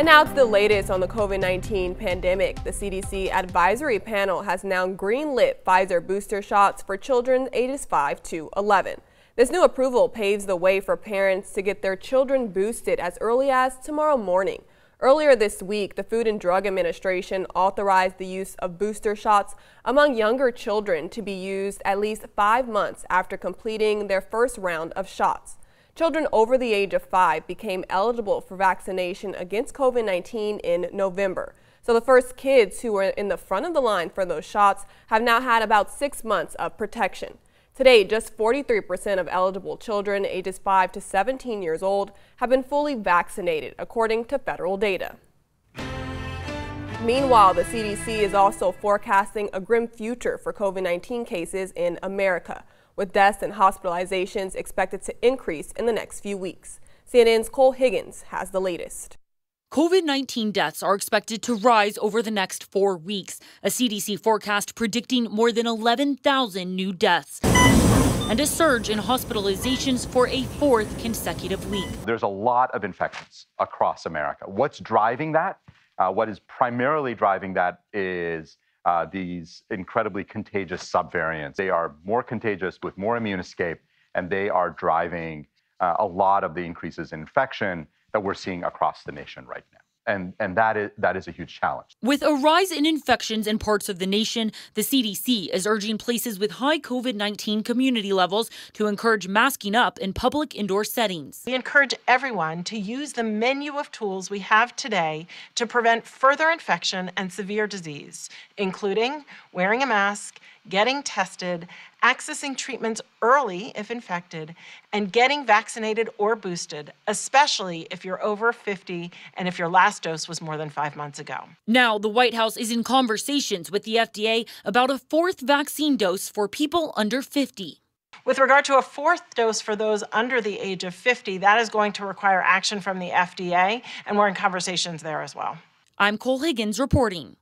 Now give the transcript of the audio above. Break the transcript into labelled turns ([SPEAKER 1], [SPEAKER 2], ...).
[SPEAKER 1] And now to the latest on the COVID 19 pandemic. The CDC advisory panel has now greenlit Pfizer booster shots for children ages 5 to 11. This new approval paves the way for parents to get their children boosted as early as tomorrow morning. Earlier this week, the Food and Drug Administration authorized the use of booster shots among younger children to be used at least five months after completing their first round of shots. Children over the age of five became eligible for vaccination against COVID 19 in November. So the first kids who were in the front of the line for those shots have now had about six months of protection. Today, just 43% of eligible children ages 5 to 17 years old have been fully vaccinated, according to federal data. Meanwhile, the CDC is also forecasting a grim future for COVID 19 cases in America with deaths and hospitalizations expected to increase in the next few weeks. CNN's Cole Higgins has the latest.
[SPEAKER 2] COVID 19 deaths are expected to rise over the next four weeks, a CDC forecast predicting more than 11,000 new deaths and a surge in hospitalizations for a fourth consecutive week.
[SPEAKER 3] There's a lot of infections across America. What's driving that? Uh, what is primarily driving that is uh, these incredibly contagious subvariants. They are more contagious with more immune escape, and they are driving uh, a lot of the increases in infection that we're seeing across the nation right now and and that is that is a huge challenge.
[SPEAKER 2] With a rise in infections in parts of the nation, the CDC is urging places with high COVID-19 community levels to encourage masking up in public indoor settings.
[SPEAKER 4] We encourage everyone to use the menu of tools we have today to prevent further infection and severe disease, including wearing a mask, getting tested, accessing treatments early if infected, and getting vaccinated or boosted, especially if you're over 50 and if your last dose was more than five months ago.
[SPEAKER 2] Now, the White House is in conversations with the FDA about a fourth vaccine dose for people under 50.
[SPEAKER 4] With regard to a fourth dose for those under the age of 50, that is going to require action from the FDA, and we're in conversations there as well.
[SPEAKER 2] I'm Cole Higgins reporting.